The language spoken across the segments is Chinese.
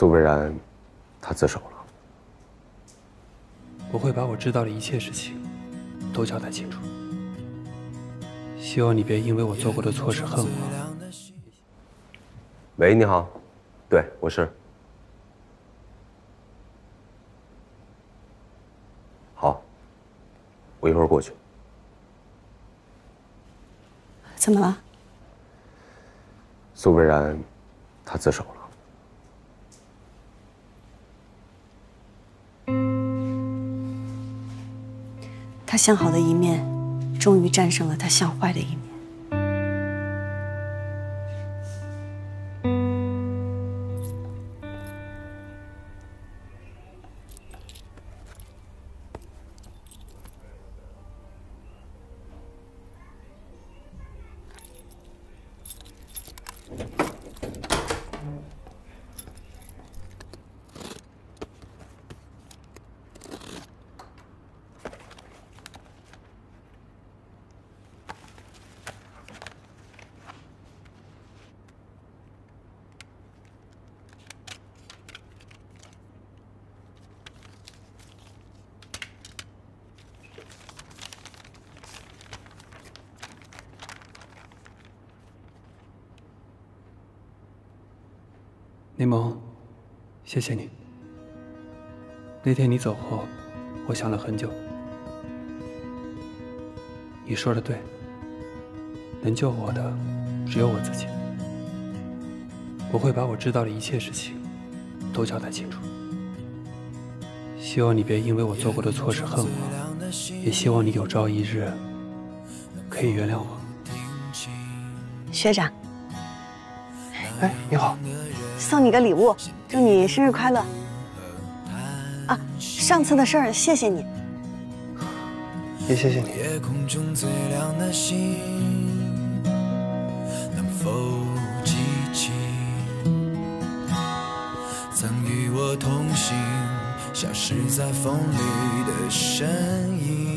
苏薇然，他自首了。我会把我知道的一切事情都交代清楚。希望你别因为我做过的错事恨我。喂，你好，对，我是。好，我一会儿过去。怎么了？苏薇然，他自首了。他向好的一面，终于战胜了他向坏的一面。柠檬，谢谢你。那天你走后，我想了很久。你说的对，能救我的只有我自己。我会把我知道的一切事情都交代清楚。希望你别因为我做过的错事恨我，也希望你有朝一日可以原谅我。学长，哎，你好。送你个礼物，祝你生日快乐。啊，上次的事儿谢谢你，也谢谢你。能否记起曾与我同行，消失在风里的身影。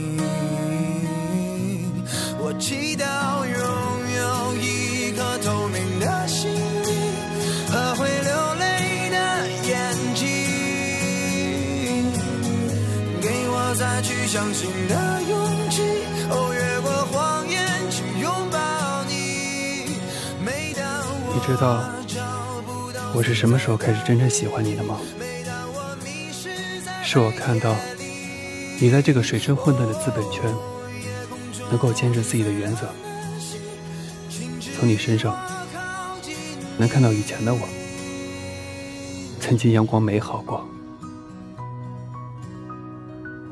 相信的勇气，哦，越过谎言去拥抱你。你知道我是什么时候开始真正喜欢你的吗？是我看到你在这个水深混沌的资本圈，能够坚持自己的原则。从你身上能看到以前的我，曾经阳光美好过。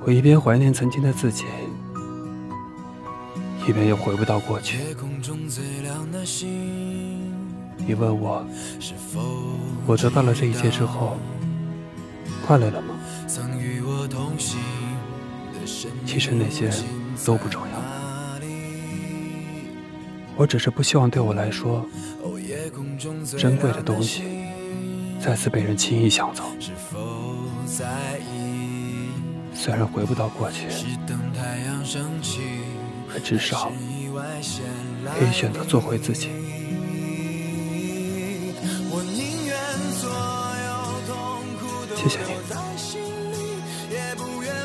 我一边怀念曾经的自己，一边又回不到过去。你问我，我得到了这一切之后，快乐了吗曾与我同行？其实那些都不重要，我只是不希望对我来说，珍贵的东西再次被人轻易抢走。虽然回不到过去，可至少可以选择做回自己。谢谢你，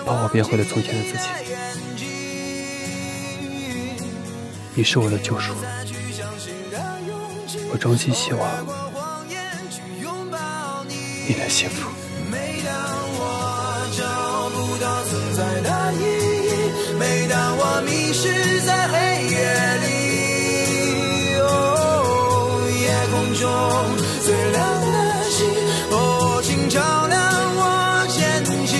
帮我变回了从前的自己。你是我的救赎，我衷心希望你能幸福。在的意义。每当我迷失在黑夜里，哦，夜空中最亮的星，哦，请照亮我前行。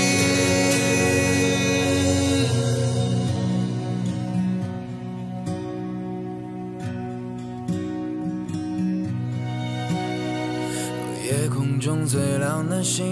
夜空中最亮的星。